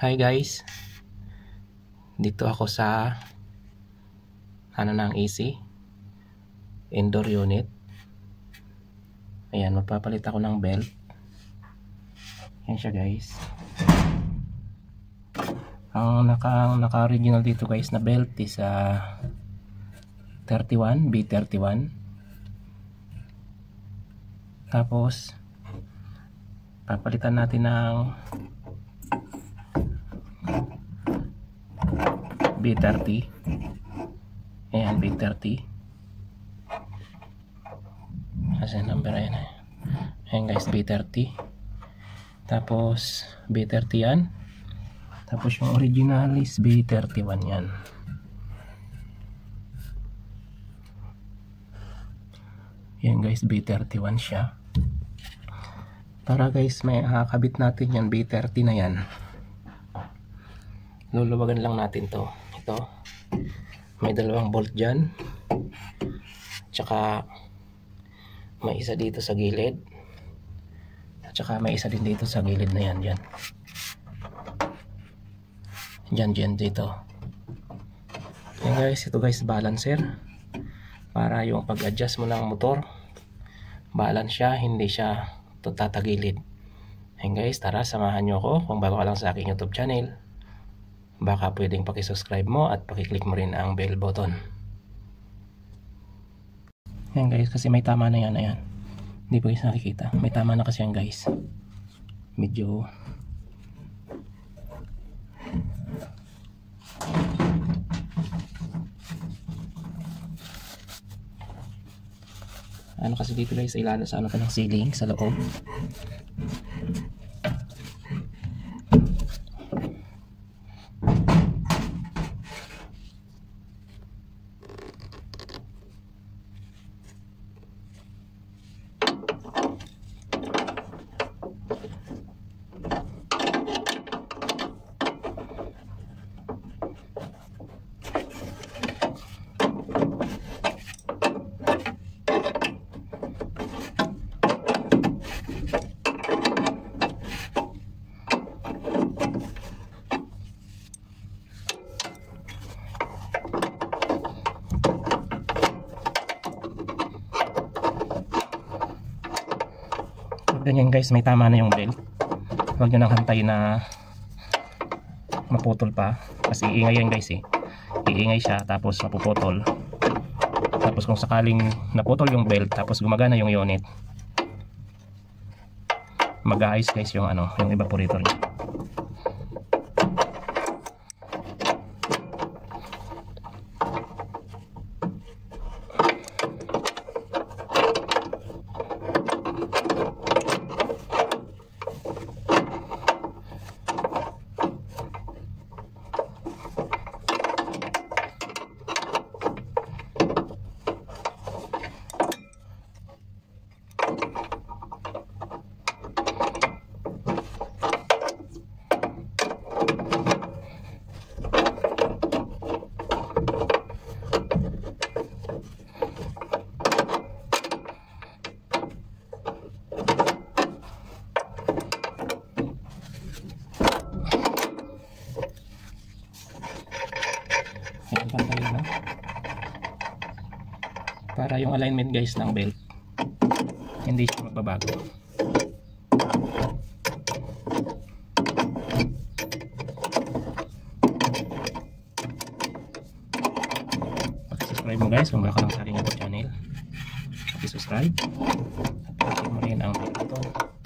Hi guys. Dito ako sa ano ng AC indoor unit. Ayan, magpapalit ako ng belt. Yan siya guys. Ang naka naka original dito guys na belt is uh, 31 B31. Tapos papalitan natin ng B30 ayan B30 kasi number ayan ayan guys B30 tapos B30 yan. Tapos yung original is B31 yan. Yan guys B31 siya. Para guys may kakabit natin yan B30 na yan. Luluwagan lang natin to ito may dalawang bolt dyan. Tsaka may isa dito sa gilid. At tsaka may isa din dito sa gilid na yan dyan. Dyan dyan dito. Yan guys. Ito guys balancer. Para yung pag adjust mo ng motor balance siya hindi siya tatagilid yan guys. Tara samahan nyo ako kung bago ka lang sa aking youtube channel baka pwedeng pakisubscribe mo at pakiclick mo rin ang bell button. Yan guys kasi may tama na yan ayan. Hindi po guys nakikita. May tama na kasi yan guys. Medyo ano kasi dito guys ilala sa ano pa ng ceiling sa loob ganyan guys. May tama na yung belt huwag nyo nang hantay na maputol pa. Kasi iingay yan guys eh. Iingay siya tapos mapuputol. Tapos kung sakaling naputol yung belt tapos gumagana yung unit mag-aayos guys yung ano yung evaporator niya Ayan, pantay na. Para yung alignment guys ng belt hindi siya magbabago. Paki-subscribe mo guys kung bago ka lang sa aking YouTube channel. Paki-subscribe at paki mo rin ang bell button.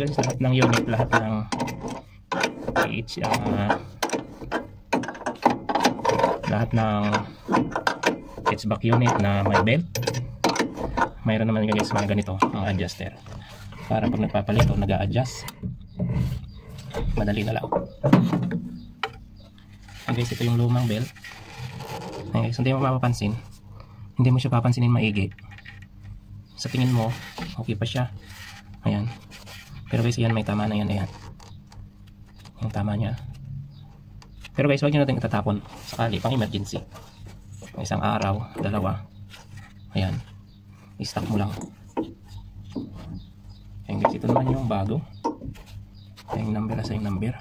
Guys lahat ng unit lahat ng PH uh, lahat ng hatchback unit na may belt. Mayroon naman guys mga ganito ang adjuster. Para pag nagpapalit o nag adjust madali na lang. And guys ito yung lumang belt. Ayan guys hindi mo mapapansin hindi mo siya papansinin maigi. Sa tingin mo okay pa siya. Ayan pero guys yan may tama na yan ayan yung tama niya Pero guys, huwag nyo natin itatapon. Sakali, pang emergency. Isang araw, dalawa. Ayan. I-stock mo lang. Ayan guys, ito naman yung bago. Ayan yung number, asa yung number.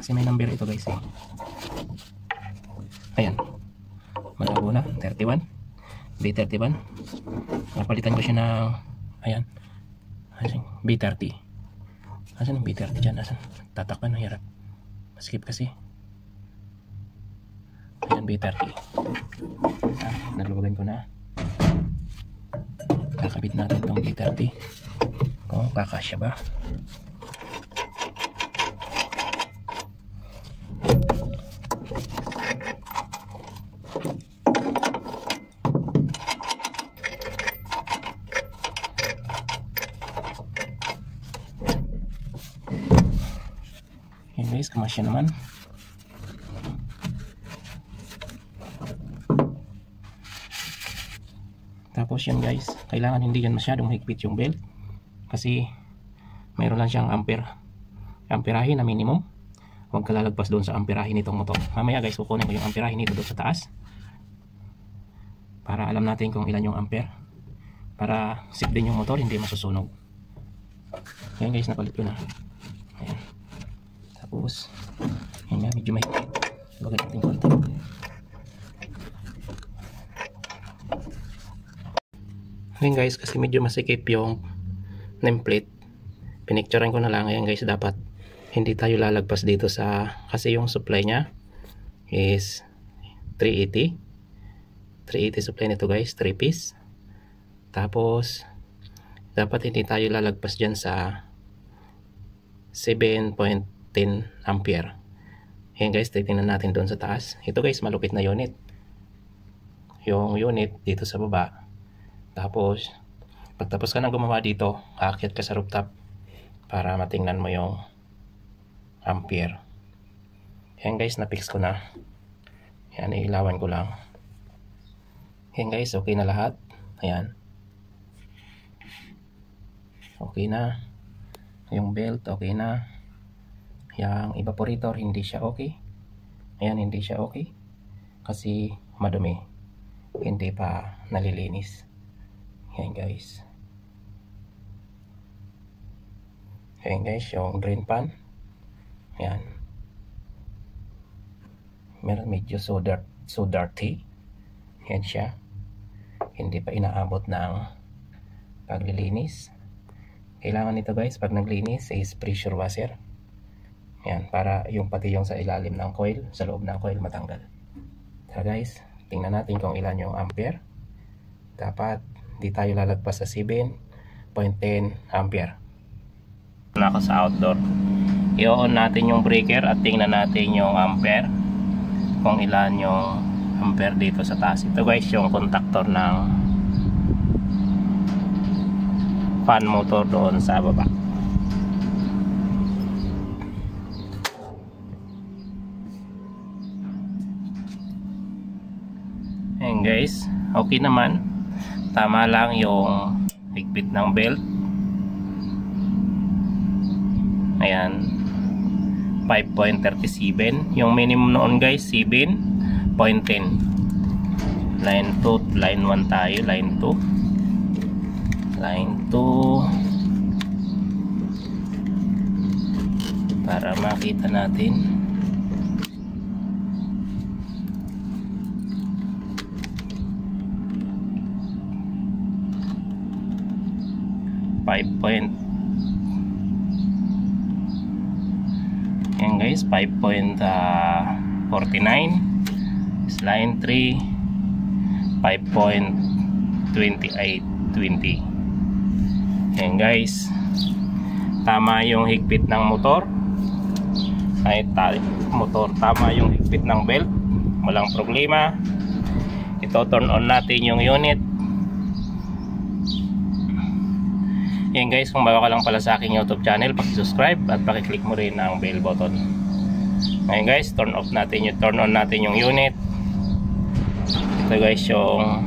Kasi may number ito guys eh. Ayan. Malabo na, 31. B31. Napalitan ko siya ng, ayan. Ayan, B30. Asan yung B30 dyan? Asan? Tatakpan, ang hirap. Skip kasi. Ayan, B30. Ah, naglubagan ko na. Kakabit natin itong B30. Kung kakasya ba. Kamasya naman. Tapos yan guys, kailangan hindi yan masyadong higpit yung belt. Kasi mayroon lang siyang ampere. Amperahe na minimum. Huwag ka lalagpas doon sa amperahe nitong motor. Mamaya guys, kukunin ko yung amperahe nito doon sa taas. Para alam natin kung ilan yung ampere. Para safe din yung motor, hindi masusunog. Ayan guys, napalit ko na. Tapos, yun nga, medyo may bagay natin konti. Ngayon guys, kasi medyo masikip yung nameplate. Pinicturean ko na lang ngayon guys, dapat hindi tayo lalagpas dito sa, kasi yung supply niya is 380. 380 supply nito guys, 3 piece. Tapos, dapat hindi tayo lalagpas dyan sa 7.10 ampere. Ayan guys, titingnan natin doon sa taas. Ito guys, malupit na unit. Yung unit dito sa baba. Tapos, pagtapos ka nang gumawa dito, aakyat ka sa rooftop para matingnan mo yung ampere. Ayan guys, na-fix ko na. Ayan, ilawan ko lang. Ayan guys, okay na lahat. Ayan. Okay na. Yung belt, okay na. Yung evaporator, hindi siya okay. Ayan, hindi siya okay. Kasi madumi. Hindi pa nalilinis. Ayan guys. Ayan guys, yung drain pan. Ayan. Meron medyo so, dirt, so dirty. Ayan siya. Hindi pa inaabot ng paglilinis. Kailangan nito guys, pag naglinis is pressure washer. Ayan, para yung pati yung sa ilalim ng coil, sa loob ng coil matanggal. So guys, tingnan natin kung ilan yung ampere. Dapat di tayo lalagpas sa 7.10 ampere. Na ako sa outdoor. I-on natin yung breaker at tingnan natin yung ampere. Kung ilan yung ampere dito sa taas. Ito guys yung contactor ng fan motor doon sa baba. Ayan guys, okay naman. Tama lang yung higpit ng belt. Ayan. 5.37. Yung minimum noon guys, 7.10. Line 2, line 1 tayo, line 2. Line 2. Para makita natin. Five point. Yan guys, 5.49 is line 3 5.2820 Yan guys. Tama yung higpit ng motor. Ay motor tama yung higpit ng belt. Walang problema. Ito turn on natin yung unit Yan guys, kung bago ka lang pala sa aking YouTube channel, paki-subscribe at paki-click mo rin ang bell button. Ngayon guys, turn off natin yung turn on natin yung unit. Ito guys yung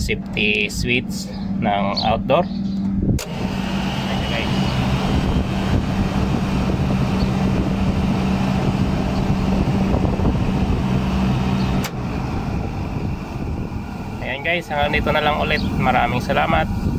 safety switch ng outdoor. Ayan guys. Ayan guys, hanggang dito na lang ulit. Maraming salamat.